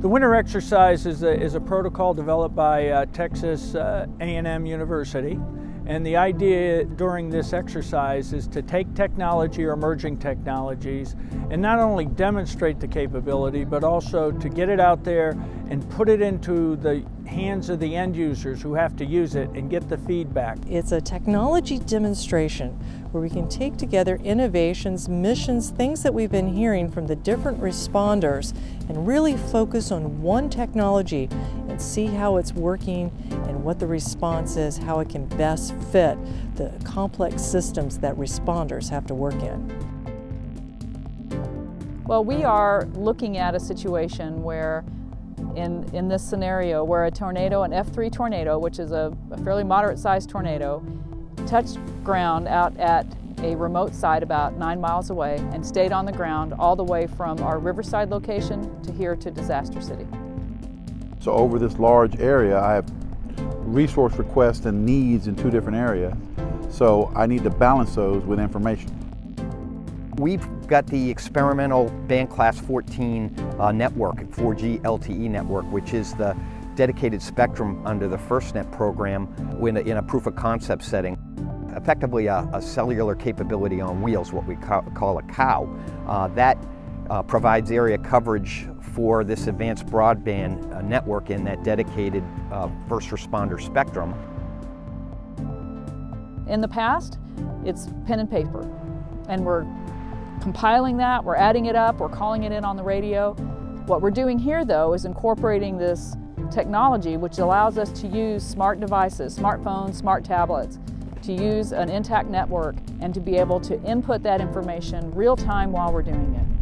The winter exercise is a, is a protocol developed by uh, Texas uh, A&M University. And the idea during this exercise is to take technology or emerging technologies and not only demonstrate the capability, but also to get it out there and put it into the hands of the end users who have to use it and get the feedback. It's a technology demonstration where we can take together innovations, missions, things that we've been hearing from the different responders and really focus on one technology and see how it's working and what the response is, how it can best fit the complex systems that responders have to work in. Well, we are looking at a situation where in, in this scenario where a tornado, an F3 tornado, which is a, a fairly moderate sized tornado, touched ground out at a remote site about nine miles away and stayed on the ground all the way from our Riverside location to here to Disaster City. So over this large area, I have resource requests and needs in two different areas. So I need to balance those with information. We've got the experimental band class 14 uh, network, 4G LTE network, which is the dedicated spectrum under the FirstNet program in a, in a proof of concept setting. Effectively a, a, cellular capability on wheels, what we ca call a COW. Uh, that uh, provides area coverage for this advanced broadband uh, network in that dedicated uh, first responder spectrum. In the past, it's pen and paper, and we're compiling that, we're adding it up, we're calling it in on the radio. What we're doing here though is incorporating this technology which allows us to use smart devices, smartphones, smart tablets, to use an intact network and to be able to input that information real time while we're doing it.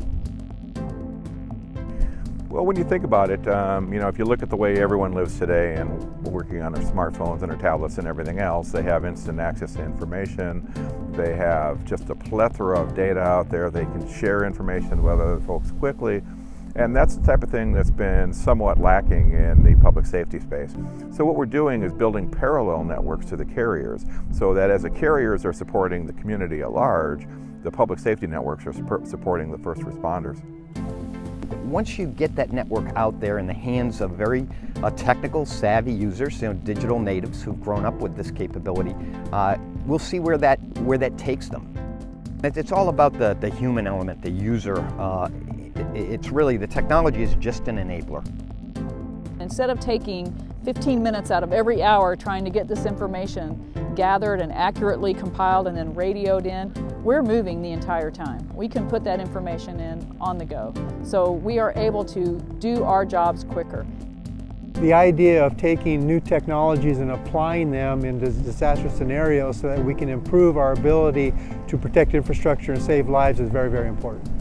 Well, when you think about it, um, you know, if you look at the way everyone lives today and working on their smartphones and their tablets and everything else, they have instant access to information. They have just a plethora of data out there. They can share information with other folks quickly. And that's the type of thing that's been somewhat lacking in the public safety space. So what we're doing is building parallel networks to the carriers so that as the carriers are supporting the community at large, the public safety networks are supporting the first responders once you get that network out there in the hands of very uh, technical, savvy users, you know, digital natives who've grown up with this capability, uh, we'll see where that, where that takes them. It's all about the, the human element, the user. Uh, it's really, the technology is just an enabler. Instead of taking 15 minutes out of every hour trying to get this information gathered and accurately compiled and then radioed in, we're moving the entire time. We can put that information in on the go. So we are able to do our jobs quicker. The idea of taking new technologies and applying them into disaster scenarios so that we can improve our ability to protect infrastructure and save lives is very, very important.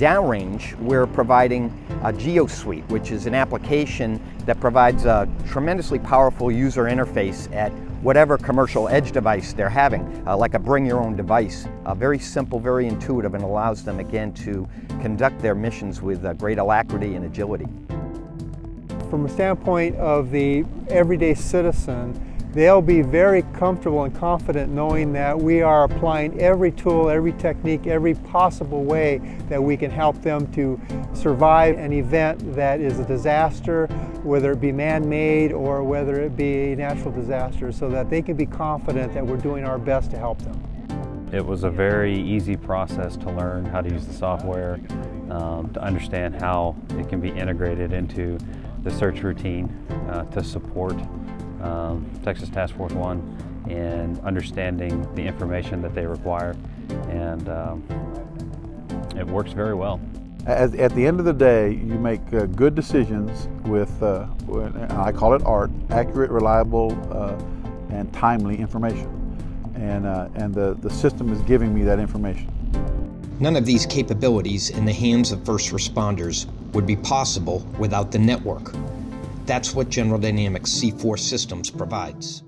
Downrange, we're providing a GeoSuite, which is an application that provides a tremendously powerful user interface at whatever commercial edge device they're having, uh, like a bring your own device. Uh, very simple, very intuitive, and allows them again to conduct their missions with uh, great alacrity and agility. From a standpoint of the everyday citizen, they'll be very comfortable and confident knowing that we are applying every tool, every technique, every possible way that we can help them to survive an event that is a disaster, whether it be man-made or whether it be a natural disaster, so that they can be confident that we're doing our best to help them. It was a very easy process to learn how to use the software, um, to understand how it can be integrated into the search routine uh, to support um, Texas Task Force One in understanding the information that they require, and um, it works very well. At, at, the end of the day, you make uh, good decisions with, uh, I call it art, accurate, reliable, uh, and timely information. And, uh, and the, the system is giving me that information. None of these capabilities in the hands of first responders would be possible without the network. That's what General Dynamics C4 Systems provides.